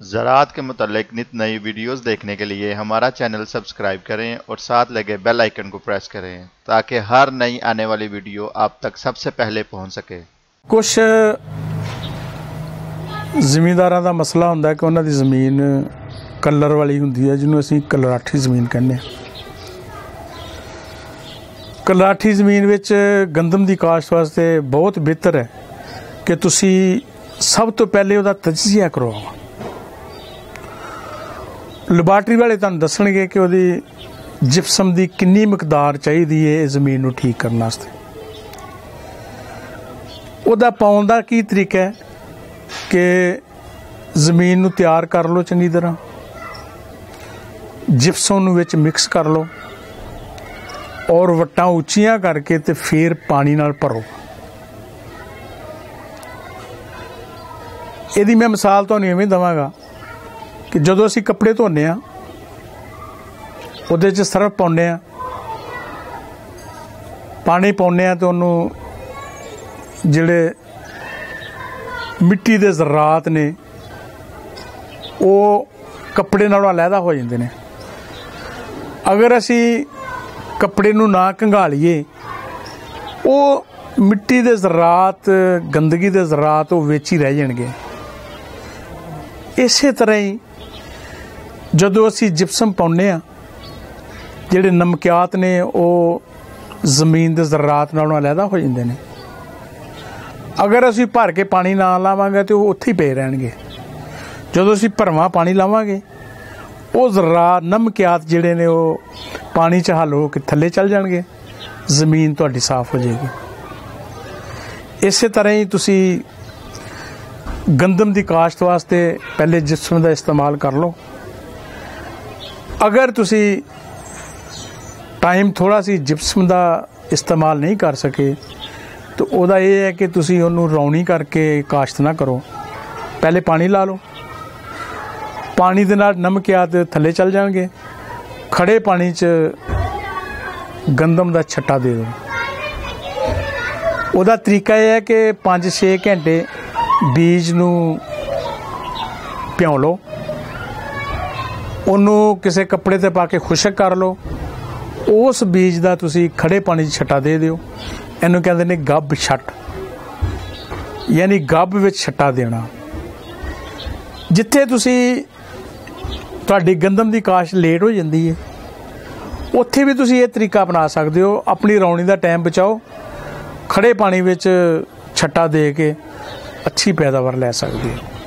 ज़रात के मतलब नित नई वीडियोस देखने के लिए हमारा चैनल सब्सक्राइब करें और साथ लगे बेल आइकन को प्रेस करें ताकि हर नई आने वाली वीडियो आप तक सबसे पहले पहुंच सके ਕੁਝ ਜ਼ਿਮੀਂਦਾਰਾਂ ਦਾ ਮਸਲਾ ਹੁੰਦਾ ਕਿ ਉਹਨਾਂ ਦੀ ਜ਼ਮੀਨ ਕਲਰ ਵਾਲੀ ਹੁੰਦੀ ਹੈ ਜਿਹਨੂੰ ਅਸੀਂ ਕਲਰਾਠੀ ਜ਼ਮੀਨ ਕਹਿੰਦੇ ਹਾਂ ਕਲਰਾਠੀ ਜ਼ਮੀਨ ਵਿੱਚ ਗੰਦਮ ਦੀ ਕਾਸ਼ਤ ਵਾਸਤੇ ਬਹੁਤ ਬਿਹਤਰ ਹੈ ਕਿ ਤੁਸੀਂ ਸਭ ਤੋਂ ਪਹਿਲੇ ਉਹਦਾ ਤਜਜ਼ੀਆ ਕਰਵਾਓ ਲੈਬਾਰਟਰੀ ਵਾਲੇ ਤੁਹਾਨੂੰ ਦੱਸਣਗੇ ਕਿ ਉਹਦੀ ਜਿਪਸਮ ਦੀ ਕਿੰਨੀ ਮਕਦਾਰ ਚਾਹੀਦੀ ਹੈ ਇਹ ਜ਼ਮੀਨ ਨੂੰ ਠੀਕ ਕਰਨ ਵਾਸਤੇ। ਉਹਦਾ ਪਾਉਣ ਦਾ ਕੀ ਤਰੀਕਾ ਹੈ? ਕਿ ਜ਼ਮੀਨ ਨੂੰ ਤਿਆਰ ਕਰ ਲਓ ਚੰਗੀ ਤਰ੍ਹਾਂ। ਜਿਪਸਮ ਨੂੰ ਵਿੱਚ ਮਿਕਸ ਕਰ ਲਓ ਔਰ ਵਟਾਂ ਉੱਚੀਆਂ ਕਰਕੇ ਤੇ ਫਿਰ ਪਾਣੀ ਨਾਲ ਭਰੋ। ਇਹਦੀ ਮੈਂ ਮਿਸਾਲ ਤੁਹਾਨੂੰ ਐਵੇਂ ਦਵਾਂਗਾ। ਕਿ ਜਦੋਂ ਅਸੀਂ ਕੱਪੜੇ ਧੋਨੇ ਆ, ਉਹਦੇ 'ਚ ਸਰਫ ਪਾਉਂਦੇ ਆ, ਪਾਣੀ ਪਾਉਂਦੇ ਆ ਤੇ ਉਹਨੂੰ ਜਿਹੜੇ ਮਿੱਟੀ ਦੇ ਜ਼ਰਾਤ ਨੇ, ਉਹ ਕੱਪੜੇ ਨਾਲੋਂ ਅਲੱਗਾ ਹੋ ਜਾਂਦੇ ਨੇ। ਅਗਰ ਅਸੀਂ ਕੱਪੜੇ ਨੂੰ ਨਾ ਕੰਘਾਲੀਏ, ਉਹ ਮਿੱਟੀ ਦੇ ਜ਼ਰਾਤ, ਗੰਦਗੀ ਦੇ ਜ਼ਰਾਤ ਉਹ ਵਿੱਚ ਹੀ ਰਹਿ ਜਾਣਗੇ। ਇਸੇ ਤਰ੍ਹਾਂ ਹੀ ਜਦੋਂ ਅਸੀਂ ਜਿਪਸਮ ਪਾਉਂਦੇ ਆ ਜਿਹੜੇ ਨਮਕਿਆਤ ਨੇ, ਉਹ ਜ਼ਮੀਨ ਦੇ ਜ਼ਰਾਤ ਨਾਲੋਂ ਅਲੱਗਾ ਹੋ ਜਾਂਦੇ ਨੇ। ਅਗਰ ਅਸੀਂ ਭਰ ਕੇ ਪਾਣੀ ਨਾ ਲਾਵਾਂਗੇ ਤੇ ਉਹ ਉੱਥੇ ਹੀ ਪਏ ਰਹਿਣਗੇ। ਜਦੋਂ ਅਸੀਂ ਭਰਵਾਂ ਪਾਣੀ ਲਾਵਾਂਗੇ, ਉਹ ਜ਼ਰਾ ਨਮਕਿਆਤ ਜਿਹੜੇ ਨੇ, ਉਹ ਪਾਣੀ 'ਚ ਹੱਲ ਹੋ ਕੇ ਥੱਲੇ ਚੱਲ ਜਾਣਗੇ। ਜ਼ਮੀਨ ਤੁਹਾਡੀ ਸਾਫ਼ ਹੋ ਜਾਏਗੀ। ਇਸੇ ਤਰ੍ਹਾਂ ਹੀ ਤੁਸੀਂ ਗੰਦਮ ਦੀ ਕਾਸ਼ਤ ਵਾਸਤੇ ਪਹਿਲੇ ਜਿਸਮ ਦਾ ਇਸਤੇਮਾਲ ਕਰ ਲਓ। ਅਗਰ ਤੁਸੀਂ ਟਾਈਮ ਥੋੜਾ ਸੀ ਜਿਪਸਮ ਦਾ ਇਸਤੇਮਾਲ ਨਹੀਂ ਕਰ ਸਕੇ, ਤਾਂ ਉਹਦਾ ਇਹ ਹੈ ਕਿ ਤੁਸੀਂ ਉਹਨੂੰ ਰੌਣੀ ਕਰਕੇ ਕਾਸ਼ਤ ਨਾ ਕਰੋ। ਪਹਿਲੇ ਪਾਣੀ ਲਾ ਲਓ। ਪਾਣੀ ਦੇ ਨਾਲ ਨਮਕਿਆਤ ਥੱਲੇ ਚੱਲ ਜਾਣਗੇ। ਖੜੇ ਪਾਣੀ 'ਚ ਗੰਦਮ ਦਾ ਛੱਟਾ ਦੇ ਦਿਓ। ਉਹਦਾ ਤਰੀਕਾ ਇਹ ਹੈ ਕਿ 5-6 ਘੰਟੇ ਬੀਜ ਨੂੰ ਭਿਉਂ ਲਓ। ਉਹਨੂੰ ਕਿਸੇ ਕੱਪੜੇ ਤੇ ਪਾ ਕੇ ਖੁਸ਼ਕ ਕਰ ਲਓ। ਉਸ ਬੀਜ ਦਾ ਤੁਸੀਂ ਖੜੇ ਪਾਣੀ 'ਚ ਛੱਟਾ ਦੇ ਦਿਓ। ਇਹਨੂੰ ਕਹਿੰਦੇ ਨੇ ਗੱਬ ਛੱਟ। ਯਾਨੀ ਗੱਬ ਵਿੱਚ ਛੱਟਾ ਦੇਣਾ। ਜਿੱਥੇ ਤੁਸੀਂ ਤੁਹਾਡੀ ਗੰਦਮ ਦੀ ਕਾਸ਼ ਲੇਟ ਹੋ ਜਾਂਦੀ ਹੈ ਉੱਥੇ ਵੀ ਤੁਸੀਂ ਇਹ ਤਰੀਕਾ ਅਪਣਾ ਸਕਦੇ ਹੋ। ਆਪਣੀ ਰੌਣੀ ਦਾ ਟਾਈਮ ਬਚਾਓ। ਖੜੇ ਪਾਣੀ ਵਿੱਚ ਛੱਟਾ ਦੇ ਕੇ ਅੱਛੀ ਪੈਦਾਵਾਰ ਲੈ ਸਕਦੇ ਹੋ।